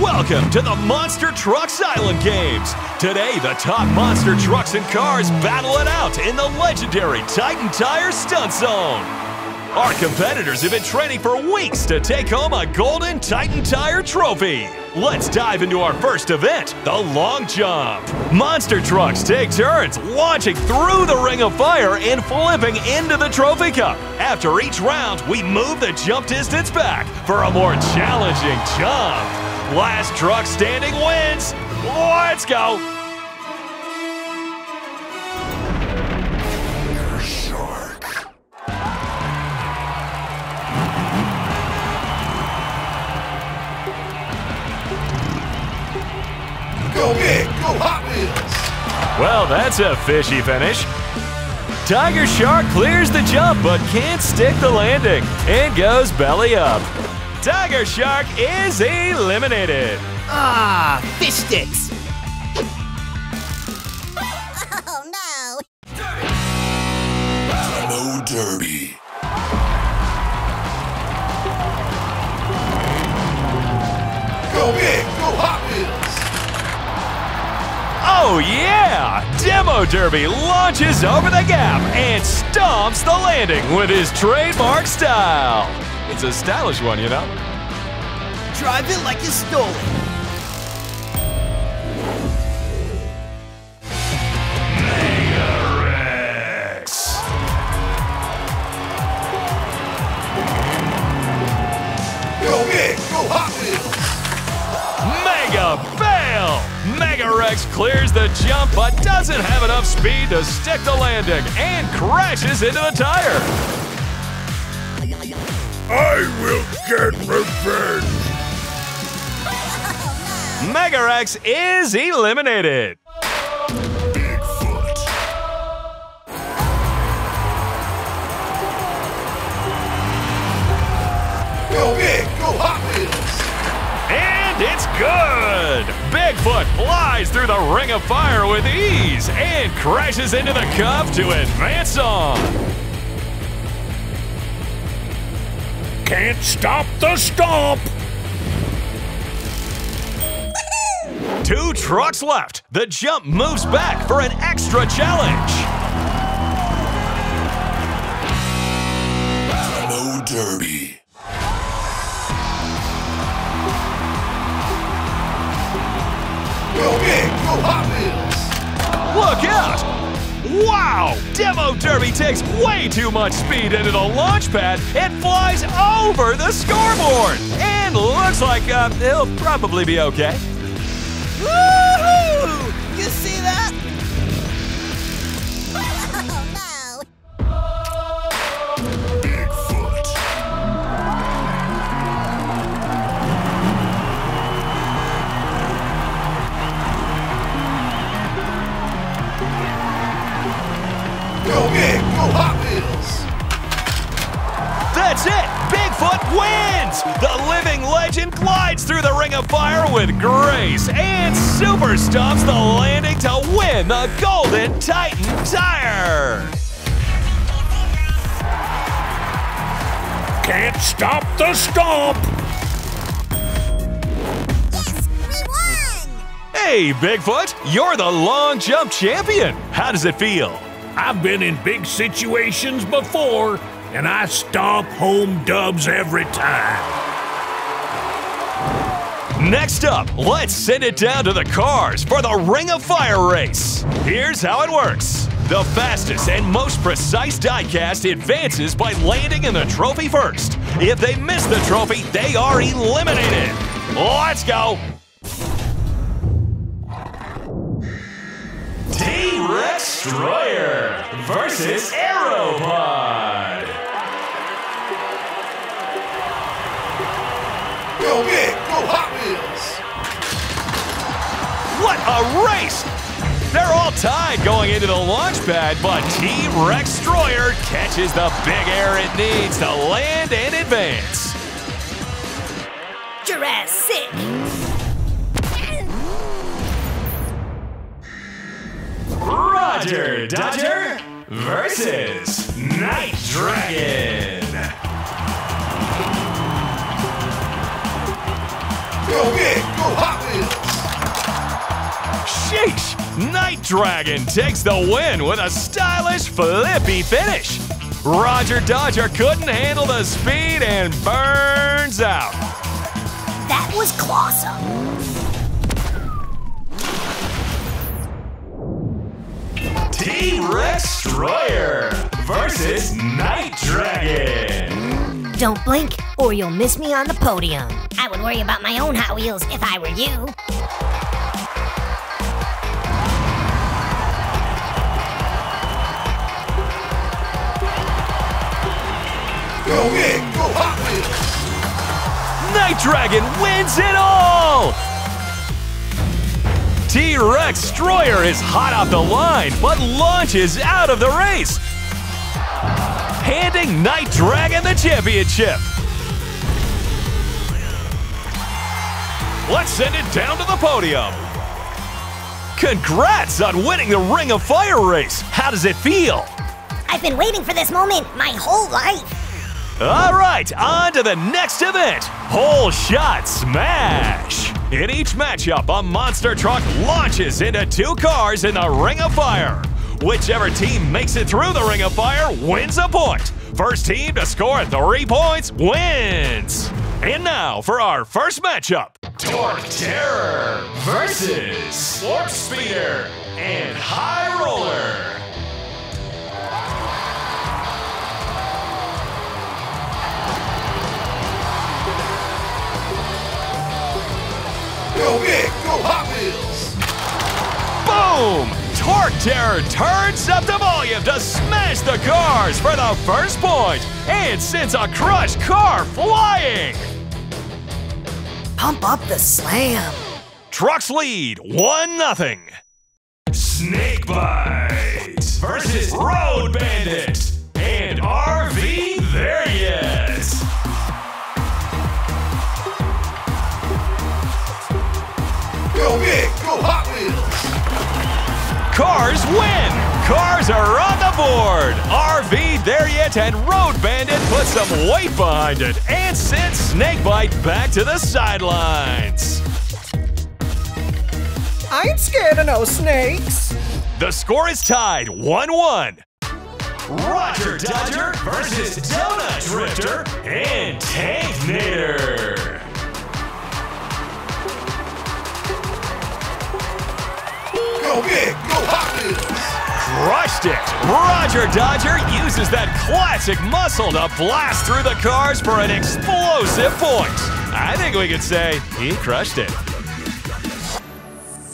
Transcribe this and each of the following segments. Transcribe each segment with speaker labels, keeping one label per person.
Speaker 1: Welcome to the Monster Trucks Island Games. Today, the top monster trucks and cars battle it out in the legendary Titan Tire Stunt Zone. Our competitors have been training for weeks to take home a golden Titan Tire trophy. Let's dive into our first event, the long jump. Monster trucks take turns launching through the ring of fire and flipping into the trophy cup. After each round, we move the jump distance back for a more challenging jump. Last truck standing wins. Let's go.
Speaker 2: Go big, go Hot Wheels.
Speaker 1: Well, that's a fishy finish. Tiger Shark clears the jump but can't stick the landing and goes belly up. Tiger Shark is eliminated.
Speaker 3: Ah, fish sticks.
Speaker 4: Oh no!
Speaker 2: Demo Derby. Go big, go Hot Wheels.
Speaker 1: Oh yeah! Demo Derby launches over the gap and stomps the landing with his trademark style. It's a stylish one, you know.
Speaker 3: Drive it like you stole it.
Speaker 1: Rex.
Speaker 2: Go big, go Hot Wheels.
Speaker 1: Mega fail! Mega-Wrex clears the jump but doesn't have enough speed to stick the landing and crashes into the tire.
Speaker 2: I will get revenge.
Speaker 1: Mega-Wrex is eliminated.
Speaker 2: Go big, go Hot Wheels.
Speaker 1: And it's good! Bigfoot flies through the ring of fire with ease and crashes into the cup to advance on.
Speaker 2: Can't stop the stomp.
Speaker 1: Two trucks left. The jump moves back for an extra challenge. Way too much speed into the launch pad and flies over the scoreboard. And looks like uh, he'll probably be okay. Legend glides through the ring of fire with grace and super stomps the landing to win the Golden Titan Tire!
Speaker 2: Can't stop the stomp.
Speaker 4: Yes, we won!
Speaker 1: Hey, Bigfoot, you're the long jump champion. How does it feel?
Speaker 5: I've been in big situations before, and I stomp home dubs every time.
Speaker 1: Next up, let's send it down to the cars for the Ring of Fire race. Here's how it works. The fastest and most precise diecast advances by landing in the trophy first. If they miss the trophy, they are eliminated. Let's go. T-Rex Destroyer versus Aeropod. A race! They're all tied going into the launch pad, but T-Rex Destroyer catches the big air it needs to land and advance.
Speaker 3: Jurassic.
Speaker 1: Roger Dodger versus Night Dragon.
Speaker 2: Go big, go Hot
Speaker 1: Wheels. Sheesh! Night Dragon takes the win with a stylish, flippy finish. Roger Dodger couldn't handle the speed and burns out.
Speaker 4: That was clawsome.
Speaker 1: T-Rex Destroyer versus Night Dragon.
Speaker 4: Don't blink, or you'll miss me on the podium. I would worry about my own Hot Wheels if I were you.
Speaker 2: Go big, go Hot Wheels.
Speaker 1: Night Dragon wins it all! T-Rex Destroyer is hot off the line, but launches out of the race, handing Night Dragon the championship. Let's send it down to the podium. Congrats on winning the Ring of Fire race. How does it feel?
Speaker 4: I've been waiting for this moment my whole life.
Speaker 1: All right, on to the next event Holeshot Smash. In each matchup, a monster truck launches into two cars in the Ring of Fire. Whichever team makes it through the Ring of Fire wins a point. First team to score three points wins. And now for our first matchup Torque Terror versus Warp Speeder and High Roller.
Speaker 2: Go big, go Hot Wheels.
Speaker 1: Boom! Torque Terror turns up the volume to smash the cars for the first point and sends a crushed car flying.
Speaker 3: Pump up the slam.
Speaker 1: Trucks lead 1 0. Snakebite versus Road Bandit
Speaker 2: Go big, go Hot Wheels.
Speaker 1: Cars win! Cars are on the board! RV There Yet and Road Bandit put some weight behind it and sent Snakebite back to the sidelines.
Speaker 3: I ain't scared of no snakes.
Speaker 1: The score is tied 1 1. Roger Dodger versus Donut Drifter and Tank
Speaker 2: Go big, go Hot
Speaker 1: Crushed it! Roger Dodger uses that classic muscle to blast through the cars for an explosive point. I think we could say he crushed it.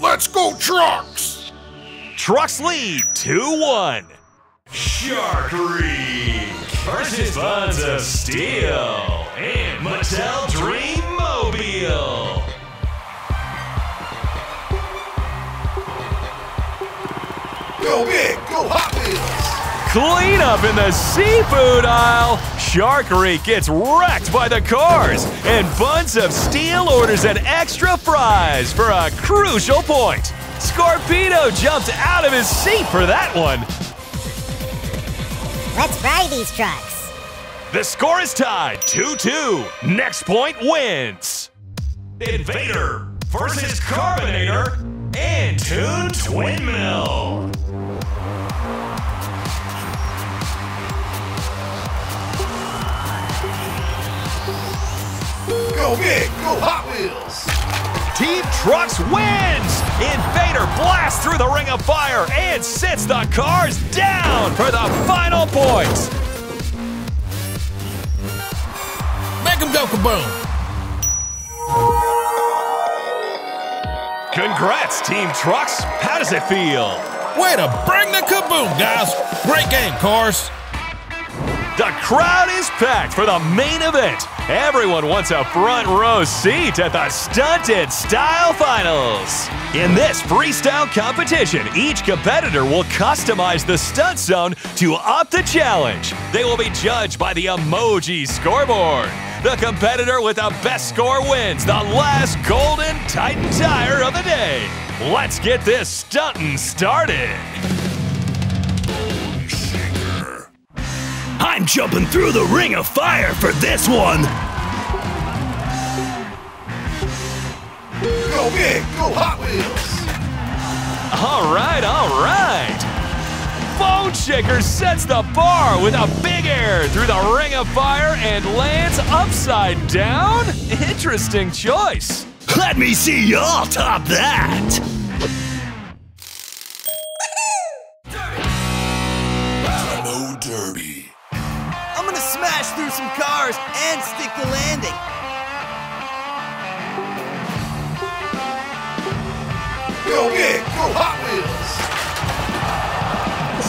Speaker 2: Let's go trucks.
Speaker 1: Trucks lead 2 1. Shark Wreak versus Buns of Steel and Mattel Dream
Speaker 2: Go big, go Hot Wheels.
Speaker 1: Clean up in the seafood aisle. Shark Wreak gets wrecked by the cars, and Buns of Steel orders an extra fries for a crucial point. Scorpedo jumps out of his seat for that one.
Speaker 4: Let's fry these trucks.
Speaker 1: The score is tied 2 2. Next point wins. Invader versus Carbonator and Toon Twin
Speaker 2: Go big, go Hot Wheels.
Speaker 1: Team Trucks wins! Invader blasts through the ring of fire and sits the cars down for the final points.
Speaker 5: Make him go kaboom!
Speaker 1: Congrats, Team Trucks. How does it feel?
Speaker 5: Way to bring the kaboom, guys! Great game, cars!
Speaker 1: The crowd is packed for the main event. Everyone wants a front row seat at the Stunt & Style Finals. In this freestyle competition, each competitor will customize the stunt zone to up the challenge. They will be judged by the emoji scoreboard. The competitor with the best score wins the last golden Titan tire of the day. Let's get this stunting started.
Speaker 6: I'm jumping through the ring of fire for this one.
Speaker 2: Go big, go Hot Wheels.
Speaker 1: All right, all right. Bone Shaker sets the bar with a big air through the ring of fire and lands upside down? Interesting choice.
Speaker 6: Let me see y'all top that!
Speaker 7: Smash through some cars and stick the landing.
Speaker 2: Go big, go Hot Wheels.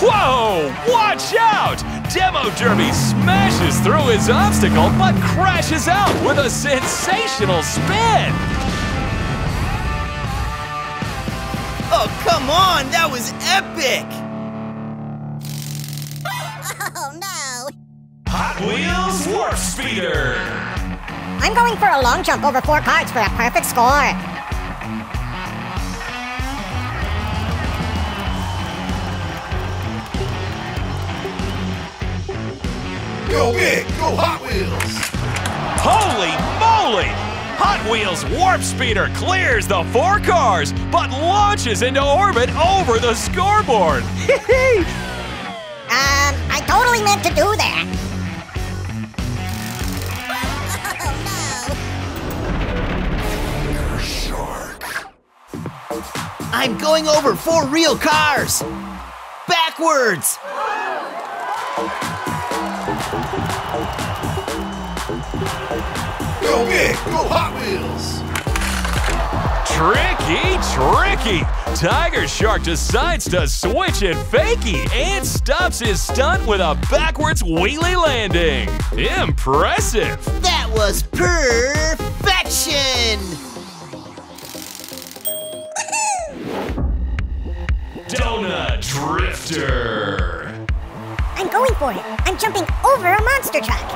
Speaker 1: Whoa! Watch out! Demo Derby smashes through his obstacle but crashes out with a sensational spin.
Speaker 7: Oh, come on, that was epic!
Speaker 1: Speeder.
Speaker 4: I'm going for a long jump over four cards for a perfect score.
Speaker 2: Go big, go Hot Wheels.
Speaker 1: Holy moly! Hot Wheels Warp Speeder clears the four cars but launches into orbit over the scoreboard.
Speaker 4: Um, I totally meant to do that.
Speaker 7: I'm going over four real cars! Backwards!
Speaker 2: Go big, go Hot Wheels.
Speaker 1: Tricky, tricky. Tiger Shark decides to switch it fakey and stops his stunt with a backwards wheelie landing. Impressive.
Speaker 7: That was perfection!
Speaker 1: Donut Drifter.
Speaker 4: I'm going for it. I'm jumping over a monster truck.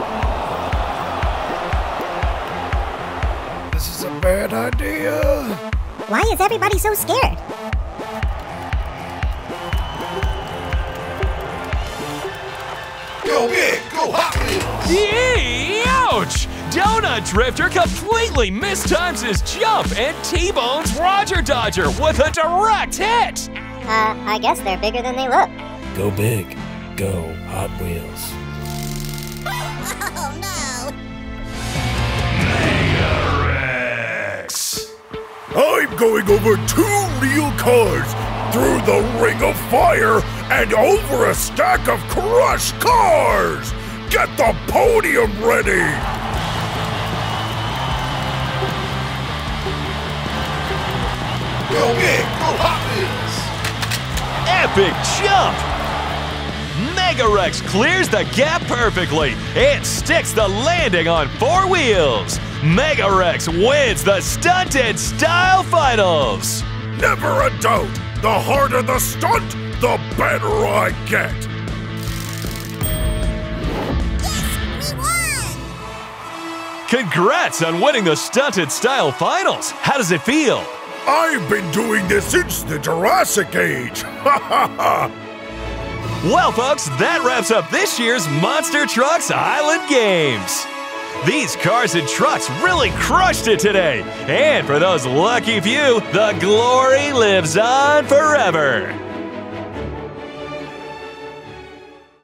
Speaker 3: This is a bad idea.
Speaker 4: Why is everybody so scared?
Speaker 2: Go big, go Hot Wheels.
Speaker 1: Yee, ouch! Donut Drifter completely mistimes his jump and T-bones Roger Dodger with a direct hit.
Speaker 4: Uh, I guess they're bigger than they look.
Speaker 6: Go big. Go Hot Wheels.
Speaker 4: Oh no.
Speaker 1: Rex.
Speaker 5: I'm going over two real cars, through the ring of fire, and over a stack of crushed cars! Get the podium ready!
Speaker 2: Go
Speaker 1: Epic jump! Mega-Wrex clears the gap perfectly and sticks the landing on four wheels. Mega-Wrex wins the Stunt & Style Finals.
Speaker 5: Never a doubt! The harder the stunt, the better I get!
Speaker 4: We won!
Speaker 1: Congrats on winning the Stunt & Style Finals. How does it feel?
Speaker 5: I've been doing this since the Jurassic Age! Ha ha ha!
Speaker 1: Well, folks, that wraps up this year's Monster Trucks Island Games. These cars and trucks really crushed it today. And for those lucky few, the glory lives on forever.